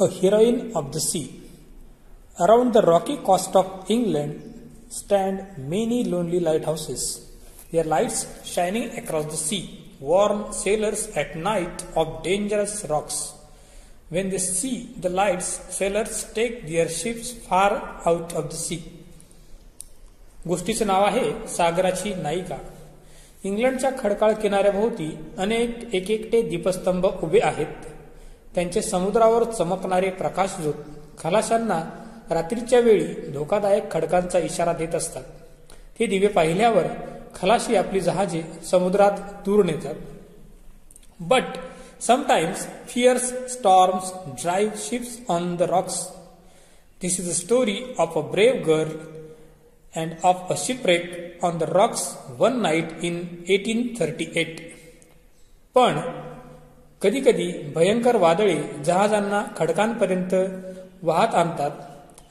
a heroine of the sea. Around the rocky coast of England stand many lonely lighthouses, their lights shining across the sea, warn sailors at night of dangerous rocks. When they see the lights, sailors take their ships far out of the sea. गोष्टीचं नाव आहे सागराची नायिका इंग्लंडच्या खडकाळ किनाऱ्याभोवती अनेक एक एकटे दीपस्तंभ उभे आहेत त्यांचे समुद्रावर चमकणारे प्रकाशझोत खलाशांना रात्रीच्या वेळी धोकादायक खडकांचा इशारा देत असतात. हे दिवे पाहिल्यावर खलाशी आपली जहाजे समुद्रात दूर नेतात. But sometimes fierce storms drive ships on the rocks this is a story of a brave girl and of a shipwreck on the rocks one night in eighteen thirty eight पण कधीकधी भयंकर वादळे जहाजांना खडकांपर्यंत वाहत आणतात.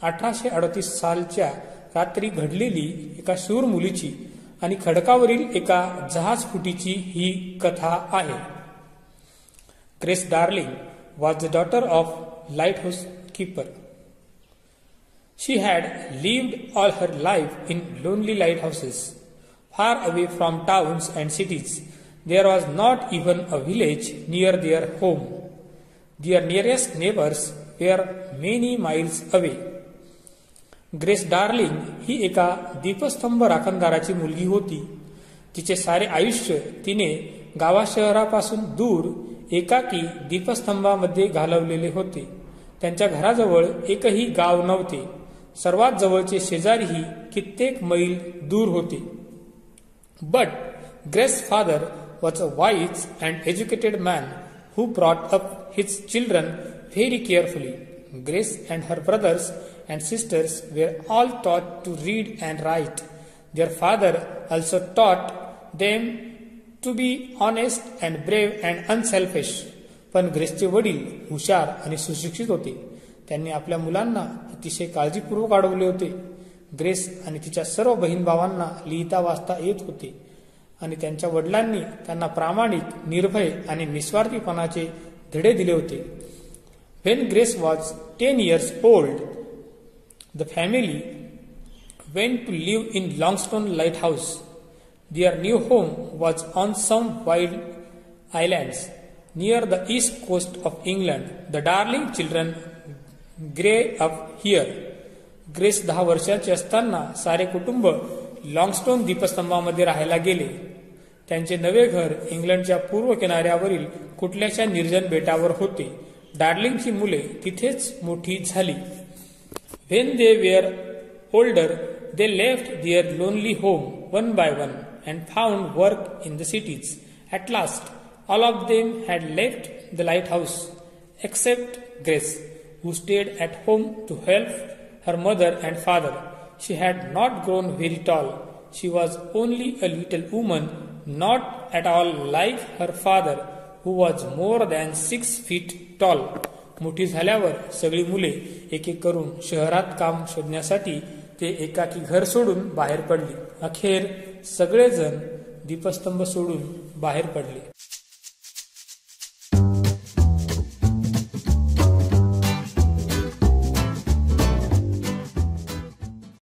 अठराशे अडतीस सालच्या रात्री घडलेली एका शूर मुलीची आणि खडकावरील एका जहाज फुटीची ही कथा आहे. Grace Darling was the daughter of lighthouse keeper she had lived all her life in lonely lighthouses far away from towns and cities There was not even a village near their home. Their nearest neighbors were many miles away. Grace Darling ही एका दीपस्तंभ राखणदाराची मुलगी होती तिचे सारे आयुष्य तिने गावा शहरापासून दूर एकाकी दीपस्तंभामध्ये घालवलेले होते त्यांच्या घराजवळ एकही गाव नव्हते सर्वात जवळचे शेजारीही कित्येक मैल दूर होते but Grace father was a wise and educated man who brought up his children very carefully. Grace and her brothers and sisters were all taught to read and write. Their father also taught them to be honest and brave and unselfish. पण ग्रेसचे वडील हुशार आणि सुशिक्षित होते त्यांनी आपल्या मुलांना अतिशय काळजीपूर्वक अडवले होते ग्रेस आणि तिच्या सर्व बहीण भावांना लिहिता वाचता येत होते आणि त्यांच्या वडिलांनी त्यांना प्रामाणिक निर्भय आणि निस्वार्थीपणाचे धडे दिले होते. When Grace was ten years old the family went to live in Longstone lighthouse their new home was on some wild islands near the east coast of England the Darling children grew up here Grace दहा वर्षाचे असताना सारे कुटुंब लॉंगस्टोन दीपस्तंभामध्ये राहायला गेले. त्यांचे नवे घर इंग्लंडच्या पूर्व किनाऱ्यावरील कुठल्याशा निर्जन बेटावर होते. डार्लिंगची मुले तिथेच मोठी झाली. When they were older they left their lonely home one by one and found work in the cities at last all of them had left the lighthouse except Grace who stayed at home to help her mother and father She had not grown very tall. She was only a little woman, not at all like her father, who was more than six feet tall. मोठी झाल्यावर सगळी मुले एक एक करून शहरात काम शोधण्यासाठी ते एकाकी घर सोडून बाहेर पडली अखेर सगळेजण दीपस्तंभ सोडून बाहेर पडले